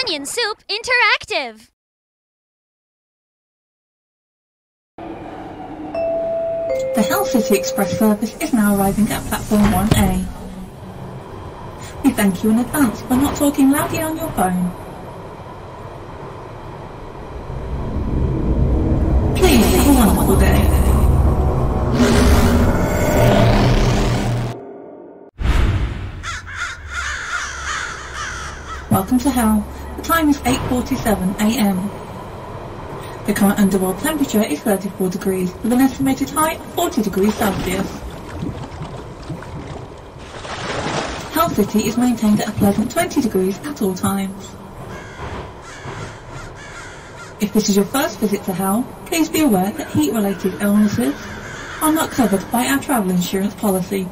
Onion Soup Interactive. The Hell City Express service is now arriving at platform 1A. We thank you in advance for not talking loudly on your phone. Please have a wonderful day. Welcome to Hell. Time is 8.47 am. The current underworld temperature is 34 degrees with an estimated high of 40 degrees Celsius. Hell City is maintained at a pleasant 20 degrees at all times. If this is your first visit to Hell, please be aware that heat-related illnesses are not covered by our travel insurance policy.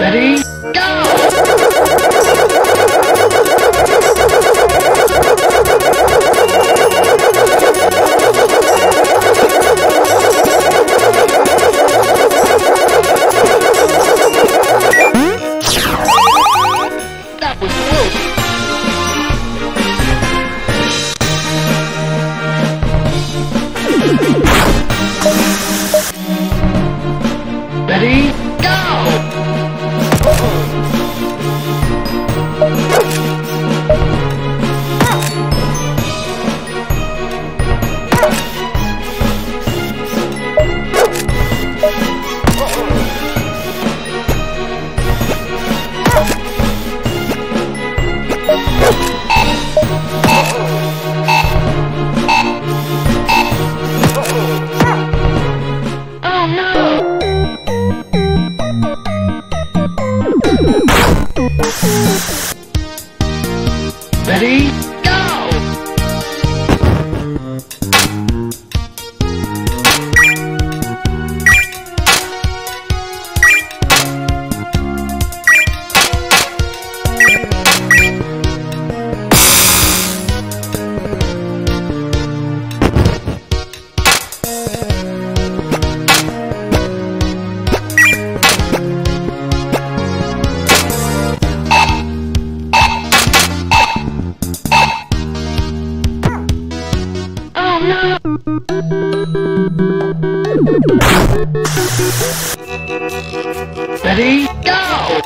Ready, go!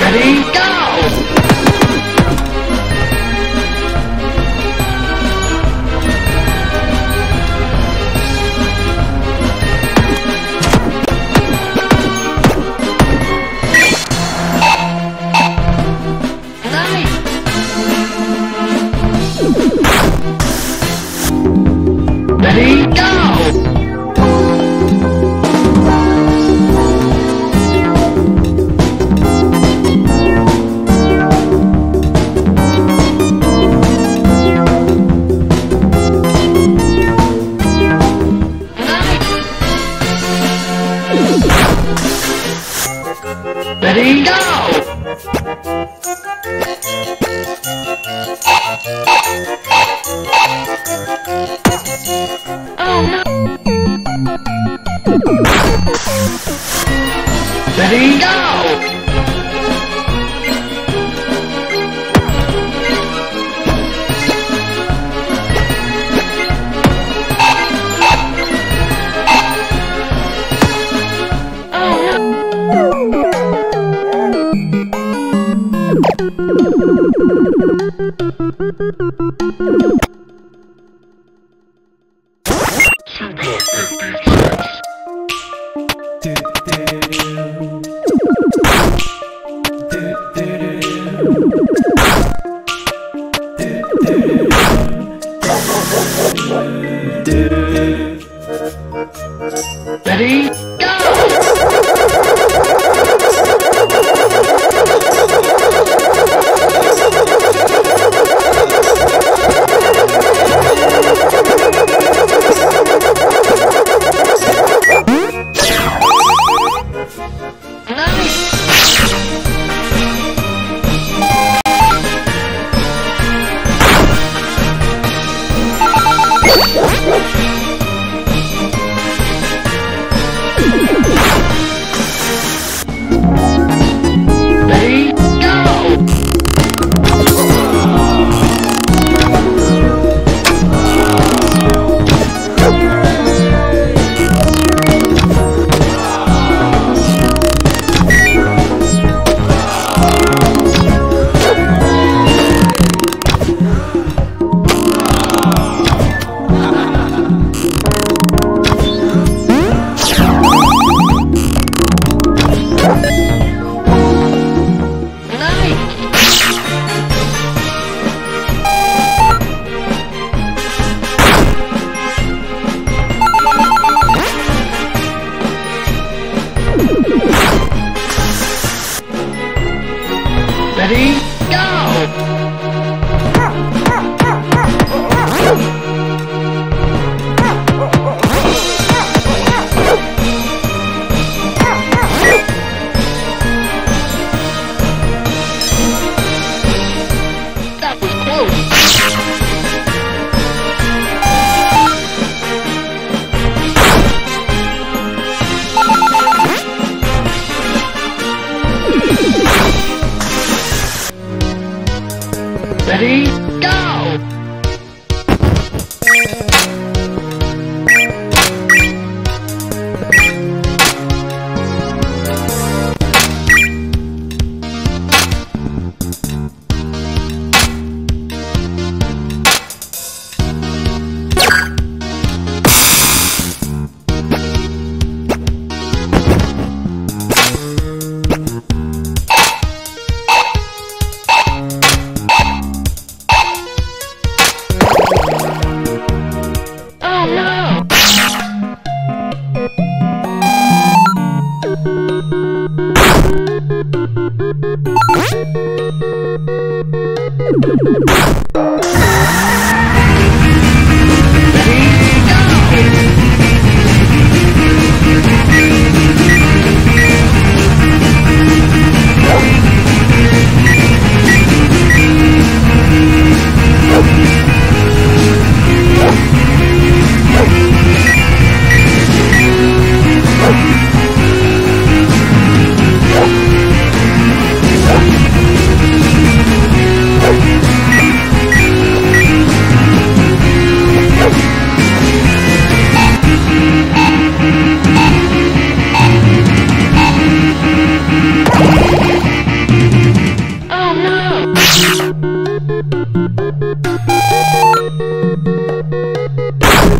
Ready, Thank you. you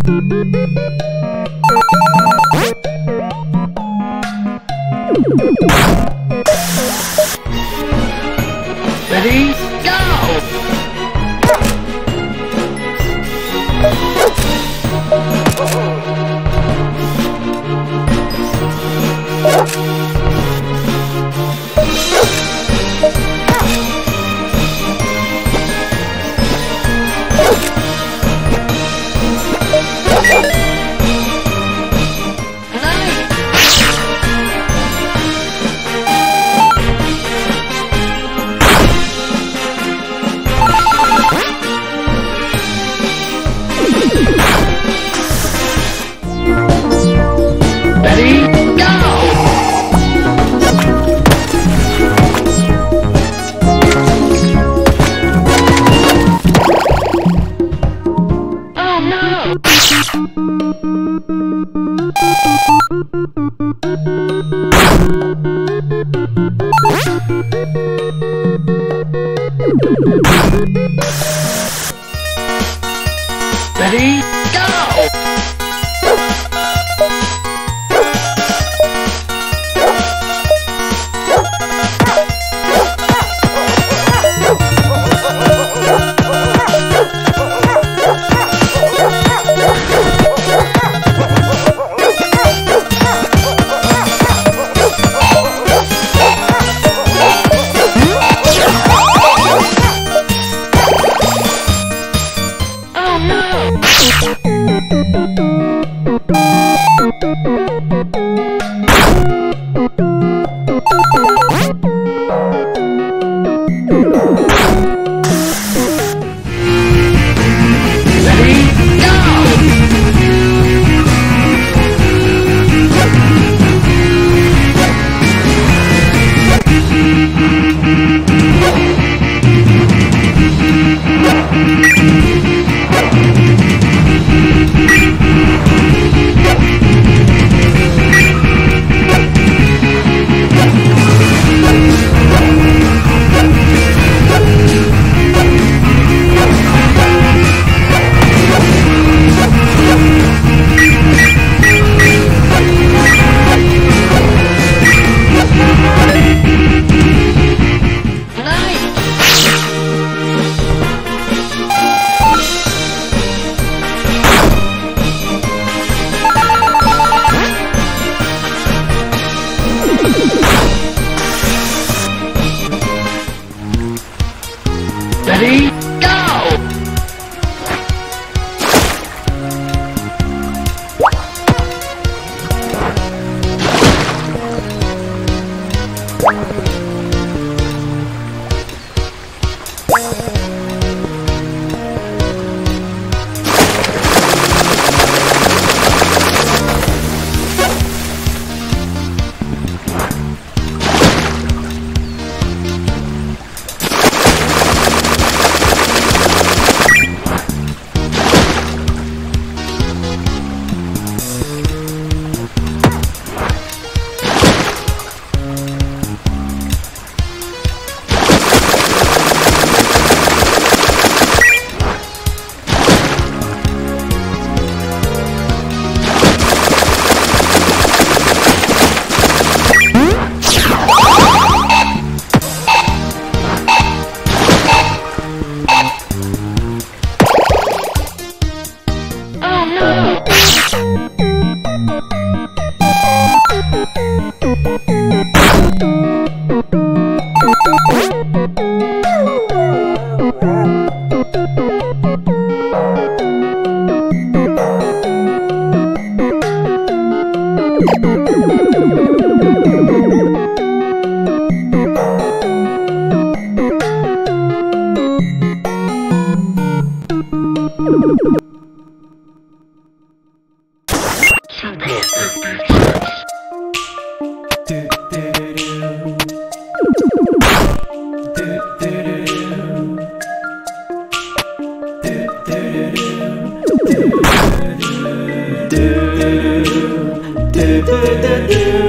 Ready, Ready? do do do do.